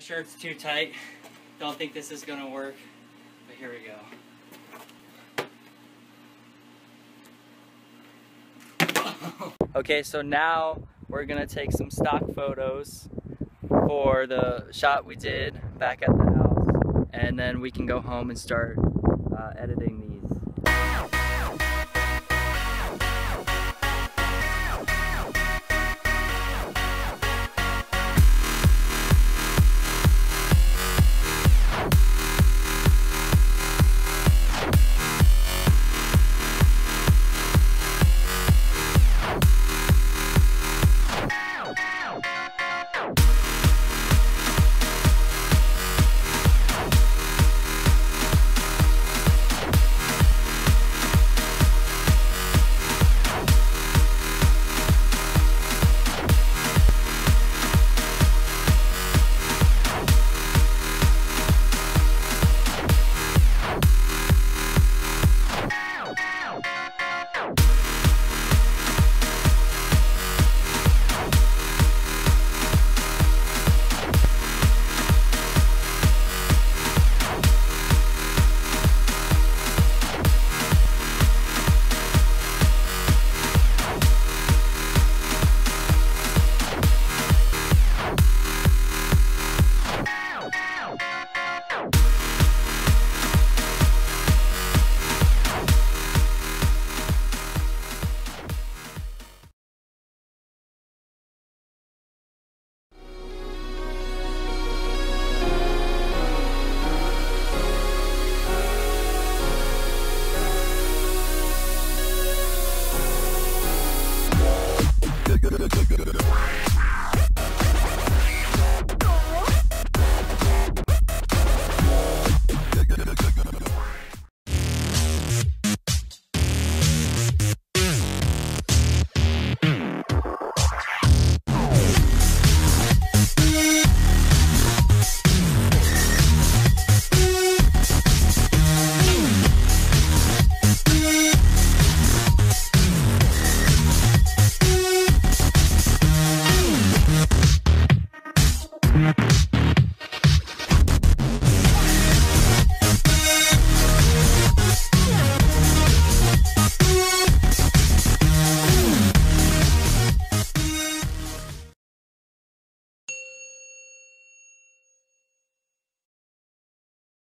Shirt's too tight. Don't think this is gonna work, but here we go. okay, so now we're gonna take some stock photos for the shot we did back at the house, and then we can go home and start uh, editing